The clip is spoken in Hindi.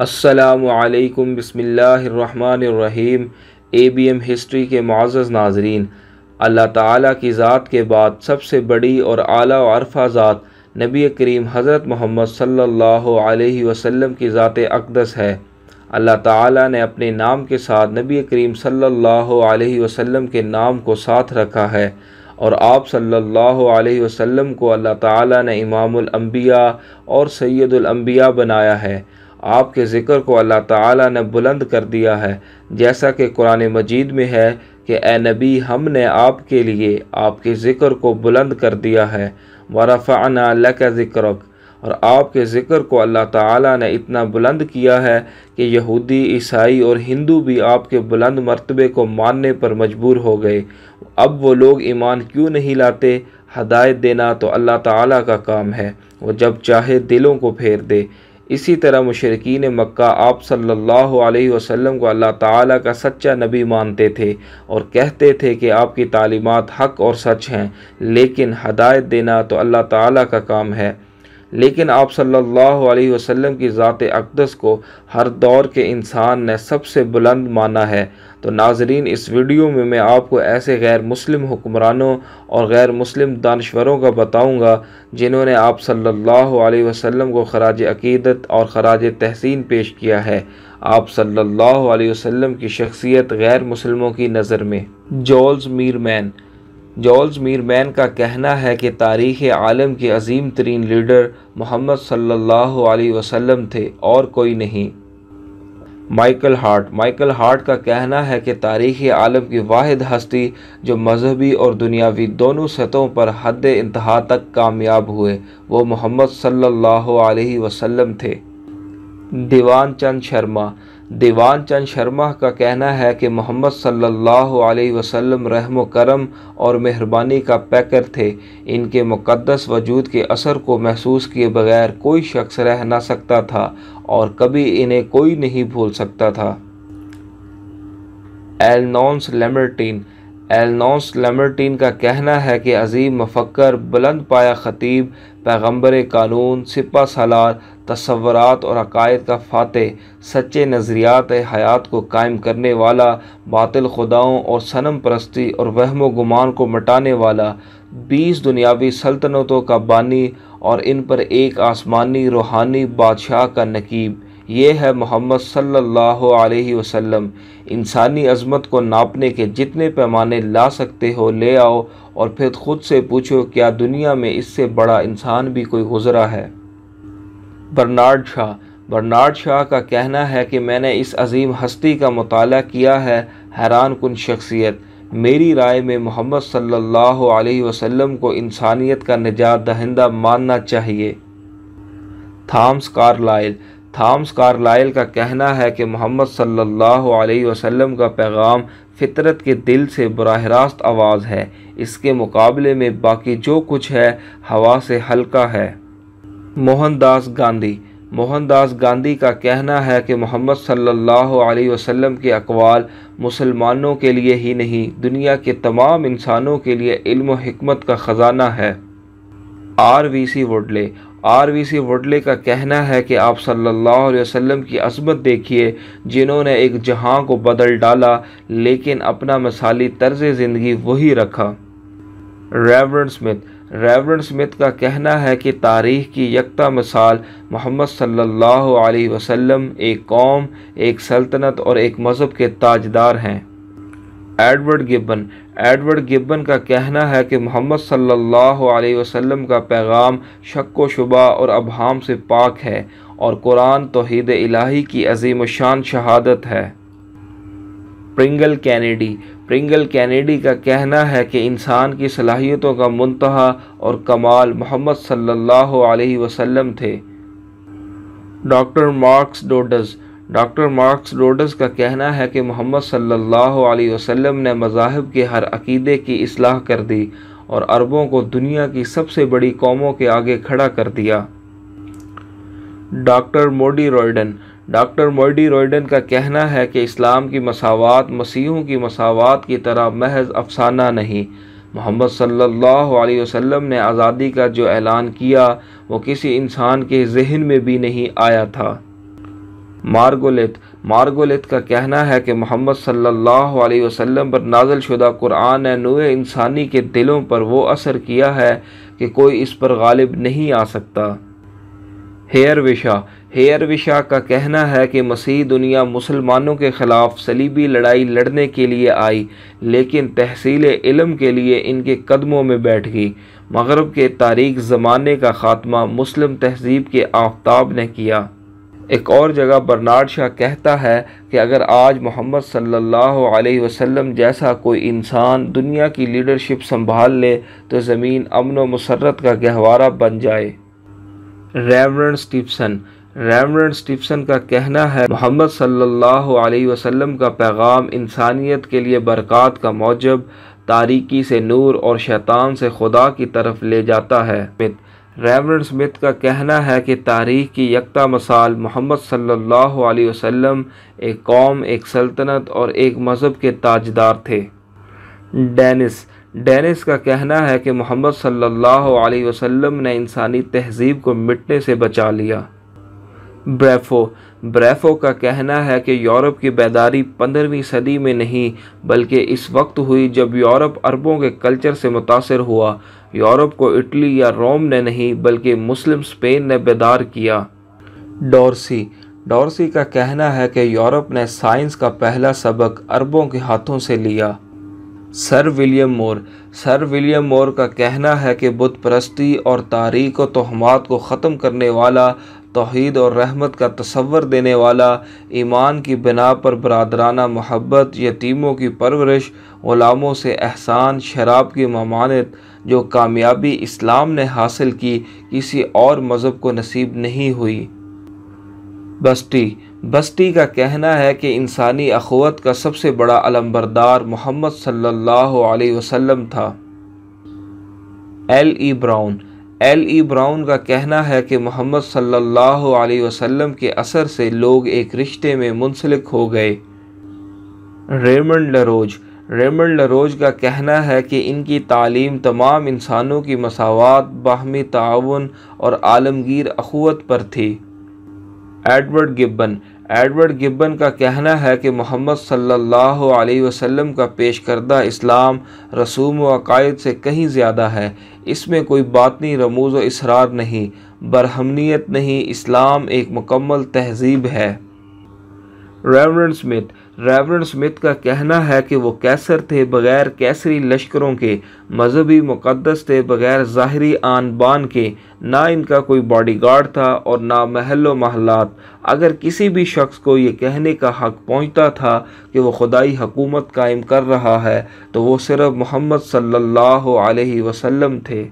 असलकम बसमीम ए बी एम हिस्ट्री के मुआज़ नाजरीन, अल्लाह ताला की ज़ात के बाद सबसे बड़ी और आला अरफा ज़ात नबी करीम हज़रत मोहम्मद सल्लल्लाहु अलैहि वसल्लम की ज़ात अकदस है। अल्लाह ताला ने अपने नाम के साथ नबी करीम सल्लल्लाहु अलैहि वसल्लम के नाम को साथ रखा है और आप सल्लल्लाहु अलैहि वसल्लम को अल्लाह ताला ने इमामुल अम्बिया और सैयदुल बनाया है। आपके ज़िक्र को अल्लाह ताला ने बुलंद कर दिया है। जैसा कि कुरान मजीद में है कि ए नबी, हमने आपके लिए आपके ज़िक्र को बुलंद कर दिया है। वरफ़ाना लक ज़िक्रक। और आपके ज़िक्र को अल्लाह ताला ने इतना बुलंद किया है कि यहूदी, ईसाई और हिंदू भी आपके बुलंद मरतबे को मानने पर मजबूर हो गए। अब वो लोग ईमान क्यों नहीं लाते? हदायत देना तो अल्लाह ताला का काम है। वो जब चाहे दिलों को फेर दे। इसी तरह मुशरकिन मक्का आप सल्लल्लाहु अलैहि वसल्लम को अल्लाह ताला का सच्चा नबी मानते थे और कहते थे कि आपकी तालीमत हक और सच हैं, लेकिन हदायत देना तो अल्लाह ताला का काम है। लेकिन आप सल्लल्लाहु अलैहि वसल्लम की ज़ात अकदस को हर दौर के इंसान ने सबसे बुलंद माना है। तो नाजरीन, इस वीडियो में मैं आपको ऐसे गैर मुस्लिम हुक्मरानों और गैर मुस्लिम दानश्वरों का बताऊँगा, जिन्होंने आप सल्लल्लाहु अलैहि वसल्लम को खराज अकीदत और खराज तहसीन पेश किया है। आप सल्लल्लाहु अलैहि वसल्लम की शख्सियत गैर मुसलमों की नज़र में। Jules Meerman. जॉल्स मीरमैन का कहना है कि तारीख़ आलम के अजीम तरीन लीडर मोहम्मद सल्लल्लाहु अलैहि वसल्लम थे और कोई नहीं। माइकल हार्ट माइकल हार्ट का कहना है कि तारीख़ आलम की वाद हस्ती जो मजहबी और दुनियावी दोनों सतहों पर हद इंतहा तक कामयाब हुए, वो मोहम्मद सल्लल्लाहु अलैहि वसल्लम थे। दीवान चंद शर्मा दीवान चंद शर्मा का कहना है कि मोहम्मद सल्लल्लाहु अलैहि वसल्लम रहम करम और मेहरबानी का पैकर थे। इनके मुक़दस वजूद के असर को महसूस किए बगैर कोई शख्स रह ना सकता था और कभी इन्हें कोई नहीं भूल सकता था। एलनॉन्स लेमर्टीन एलनॉन्स लेमरटीन का कहना है कि अजीम मफ़क्र बुलंद पाया ख़तीब पैगंबर कानून, सिपा सलार, तस्वरत और अकायद का फ़ातह सच्चे नज़रियात हयात को कायम करने वाला, बातिल खुदाओं और सनम परस्ती और वहम गुमान को मटाने वाला, बीस दुनियावी सल्तनतों का बानी और इन पर एक आसमानी रूहानी बादशाह का नकीब। ये है मोहम्मद सल्लल्लाहु अलैहि वसल्लम। इंसानी अजमत को नापने के जितने पैमाने ला सकते हो, ले आओ और फिर खुद से पूछो, क्या दुनिया में इससे बड़ा इंसान भी कोई गुज़रा है? बर्नार्ड शाह। बर्नार्ड शाह का कहना है कि मैंने इस अजीम हस्ती का मताल किया है, हैरान कन शख्सियत। मेरी राय में मोहम्मद सल्लल्लाहु अलैहि वसल्लम को इंसानियत का निजात दहिंदा मानना चाहिए। थॉम्स कार्लाइल थॉम्स कार्लाइल का कहना है कि मोहम्मद सल्लल्लाहु अलैहि वसल्लम का पैगाम फितरत के दिल से बरह रास्त आवाज़ है। इसके मुकाबले में बाकी जो कुछ है, हवा से हल्का है। मोहनदास गांधी। मोहनदास गांधी का कहना है कि मोहम्मद सल्लल्लाहु अलैहि वसल्लम के अकवाल मुसलमानों के लिए ही नहीं, दुनिया के तमाम इंसानों के लिए इल्म हिकमत का ख़जाना है। R V C Bodley. R V C Bodley का कहना है कि आप सल्लल्लाहु अलैहि वसल्लम की अजमत देखिए, जिन्होंने एक जहाँ को बदल डाला, लेकिन अपना मिसाली तर्ज ज़िंदगी वही रखा। रेवरेंड स्मिथ रेवरेंड स्मिथ का कहना है कि तारीख़ की यकता मिसाल मोहम्मद सल्लल्लाहु अलैहि वसल्लम, एक कौम, एक सल्तनत और एक मज़हब के ताजदार हैं। Edward Gibbon. एडवर्ड गिब्बन का कहना है कि मोहम्मद सल्लल्लाहु अलैहि वसल्लम का पैगाम शक व शुबा और अबहाम से पाक है और कुरान तोहद इलाही की अजीम शान शहादत है। Pringle Kennedy. प्रिंगल कैनेडी का कहना है कि इंसान की सलाहियतों का मुंतहा और कमाल मोहम्मद सल्लल्लाहु अलैहि वसल्लम थे। Doctor Marcus Dods doctor Marcus Dods का कहना है कि मोहम्मद सल्लल्लाहु अलैहि वसल्लम ने मज़ाहब के हर अकीदे की असलाह कर दी और अरबों को दुनिया की सबसे बड़ी कौमों के आगे खड़ा कर दिया। डॉक्टर मोडी रॉयडन। डॉक्टर मोडी रॉयडन का कहना है कि इस्लाम की मसावत, मसीहों की मसावत की तरह महज अफसाना नहीं। मोहम्मद सल्लल्लाहु अलैहि वसल्लम ने आज़ादी का जो ऐलान किया, वो किसी इंसान के जहन में भी नहीं आया था। मार्गोलित। मार्गोलित का कहना है कि मोहम्मद सल्लल्लाहु अलैहि वसल्लम पर नाजल शुदा कुरान ने नुए इंसानी के दिलों पर वो असर किया है कि कोई इस पर गालिब नहीं आ सकता। हेयर विशा। हेयर विशा का कहना है कि मसीह दुनिया मुसलमानों के ख़िलाफ़ सलीबी लड़ाई लड़ने के लिए आई, लेकिन तहसील इलम के लिए इनके कदमों में बैठ गई। मगरब के तारीख ज़माने का ख़ात्मा मुस्लिम तहजीब के आफ्ताब ने किया। एक और जगह बर्नाड शाह कहता है कि अगर आज मोहम्मद सल्लल्लाहु अलैहि वसल्लम जैसा कोई इंसान दुनिया की लीडरशिप संभाल ले तो ज़मीन अमन व मसरत का गहवारा बन जाए। रेवरन स्टीफसन। रेवरन स्टीफसन का कहना है, मोहम्मद सल्लल्लाहु अलैहि वसल्लम का पैगाम इंसानियत के लिए बरक़ात का मौजब, तारीकी से नूर और शैतान से खुदा की तरफ़ ले जाता है। रेवरन स्मिथ का कहना है कि तारीख की यकता मसाल मोहम्मद सल्लल्लाहु अलैहि वसल्लम एक कौम, एक सल्तनत और एक मज़हब के ताजदार थे। डेनिस डेनिस का कहना है कि मोहम्मद सल्लल्लाहु अलैहि वसल्लम ने इंसानी तहजीब को मिटने से बचा लिया। ब्रेफो ब्रेफो का कहना है कि यूरोप की बेदारी पंद्रहवीं सदी में नहीं, बल्कि इस वक्त हुई जब यूरोप अरबों के कल्चर से मुतासर हुआ। यूरोप को इटली या रोम ने नहीं, बल्कि मुस्लिम स्पेन ने बेदार किया। डॉर्सी। डॉर्सी का कहना है कि यूरोप ने साइंस का पहला सबक अरबों के हाथों से लिया। Sir William Muir. Sir William Muir का कहना है कि बुत परस्ती और तारीख व तहमात को ख़त्म करने वाला तोहद और रहमत का तस्वर देने वाला, ईमान की बिना पर बरदराना महब्बत, यतीमों की परवरिश, ग़ुलामों से एहसान, शराब की ममानत, जो कामयाबी इस्लाम ने हासिल की, किसी और मज़हब को नसीब नहीं हुई। बस्ती। बस्ती का कहना है कि इंसानी अखवत का सबसे बड़ा अलम्बरदार मोहम्मद अलैहि वसल्लम था। L E Brown. L E Brown का कहना है कि मोहम्मद सल्लल्लाहु अलैहि वसल्लम के असर से लोग एक रिश्ते में मुंसलिक हो गए। रेमंड लरोज। रेमंड लरोज का कहना है कि इनकी तालीम तमाम इंसानों की मसावत, बाहमी ताउन और आलमगीर अखवत पर थी। Edward Gibbon. एडवर्ड गिब्बन का कहना है कि मोहम्मद सल्लल्लाहु अलैहि वसल्लम का पेश करदा इस्लाम, रसूम व अकायद से कहीं ज़्यादा है। इसमें कोई बातनी रमूज़ व इसरार नहीं। बरहमनीत नहीं, इस्लाम एक मुकम्मल तहजीब है। रेवरेंड स्मिथ रेवरेंड स्मिथ का कहना है कि वो कैसर थे बग़ैर कैसरी लश्करों के, मजहबी मुक़दस थे बग़ैर ज़ाहरी आन बान के। ना इनका कोई बॉडीगार्ड था और ना महल महलात। अगर किसी भी शख्स को ये कहने का हक पहुँचता था कि वो खुदाई हकूमत कायम कर रहा है तो वो सिर्फ़ मोहम्मद अलैहि वसल्लम थे।